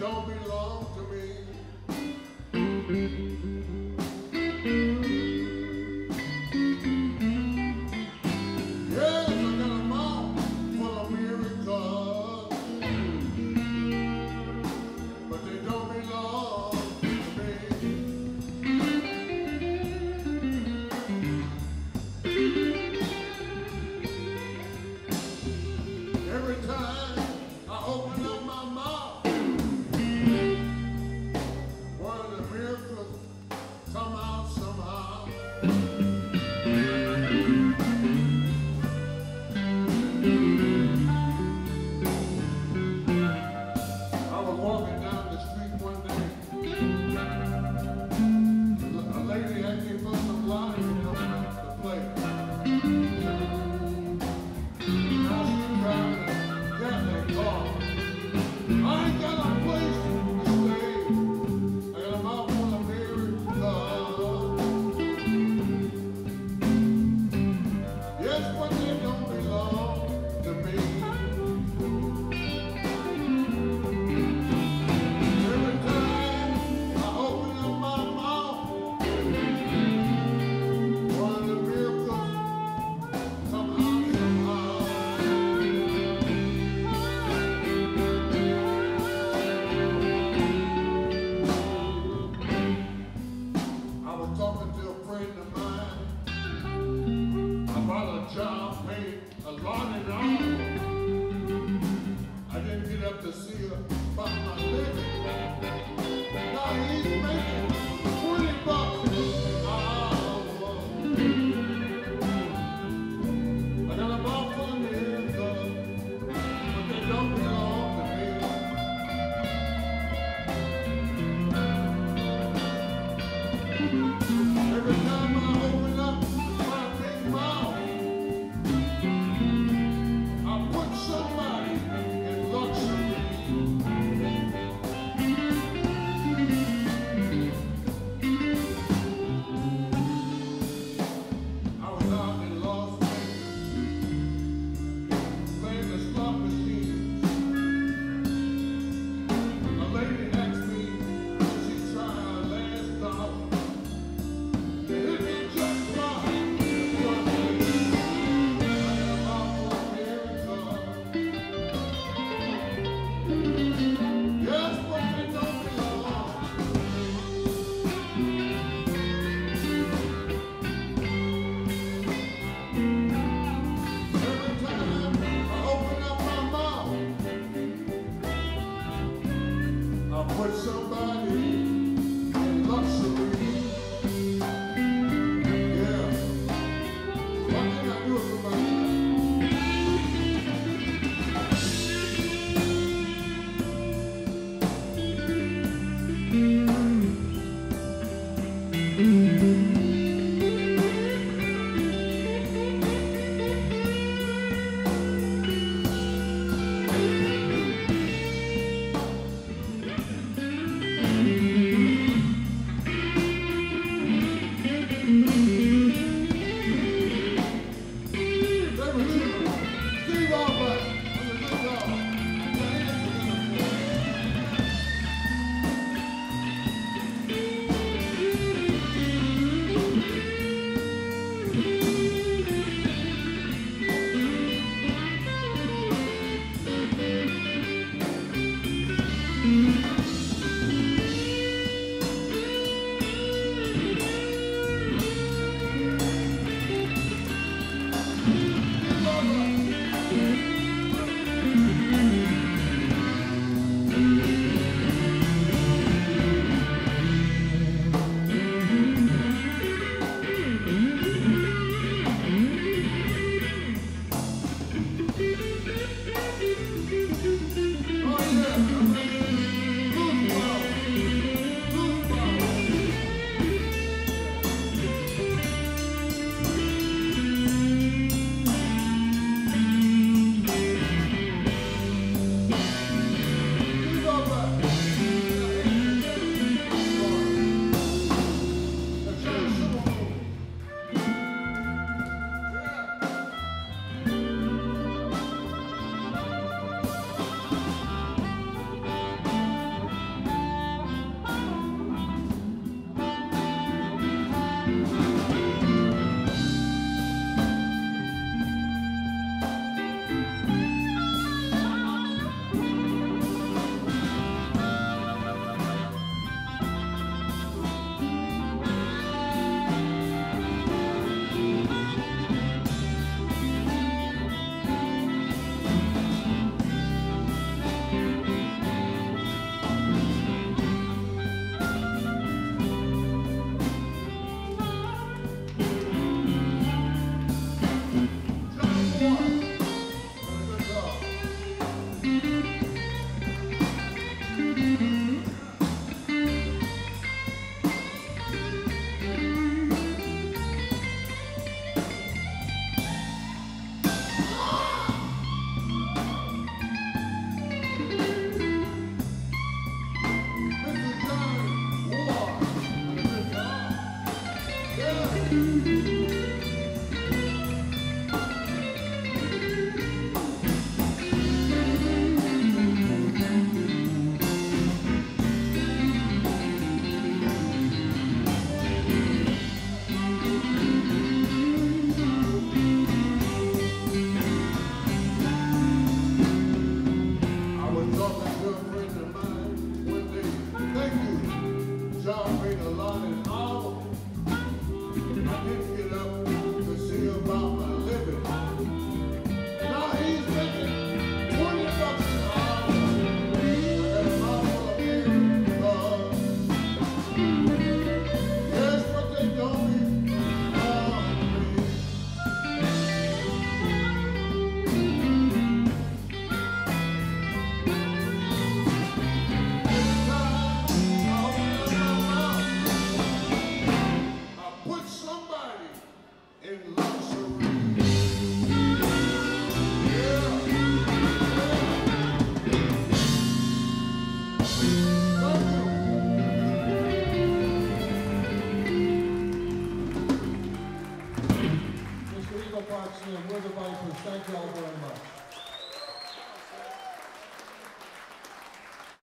don't belong to me. walking down. A lady asked me for some lottery to play. friend of mine. My brother John made a money